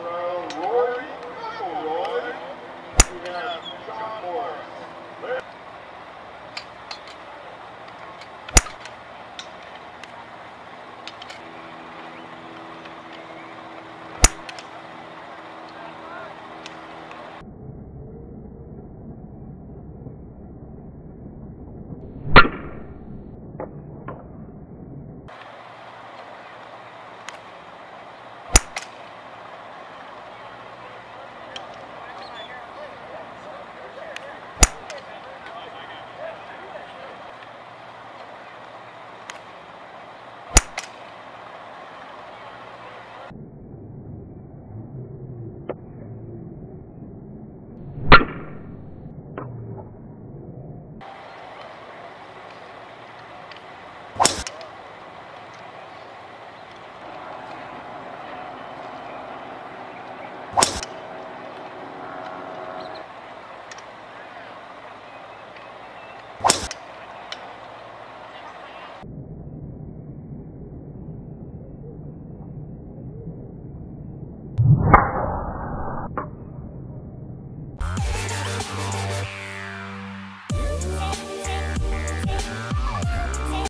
Roy, Roy, we have John Morris.